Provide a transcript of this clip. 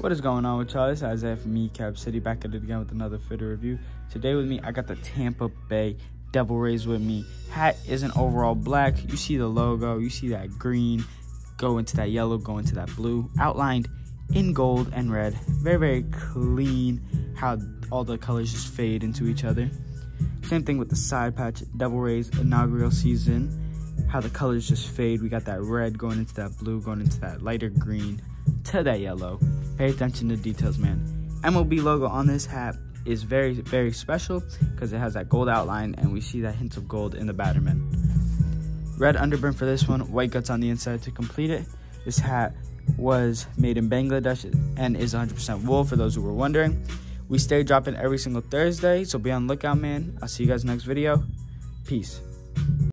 What is going on with y'all? It's Isaiah from Cap City back at it again with another fitter review. Today with me, I got the Tampa Bay Devil Rays with me. Hat is an overall black. You see the logo, you see that green, go into that yellow, go into that blue, outlined in gold and red. Very, very clean how all the colors just fade into each other. Same thing with the side patch, Devil Rays inaugural season. How the colors just fade. We got that red going into that blue, going into that lighter green to that yellow. Pay attention to details, man. MLB logo on this hat is very, very special because it has that gold outline and we see that hint of gold in the Batterman. Red underbrim for this one, white guts on the inside to complete it. This hat was made in Bangladesh and is 100% wool for those who were wondering. We stay dropping every single Thursday, so be on lookout, man. I'll see you guys next video. Peace.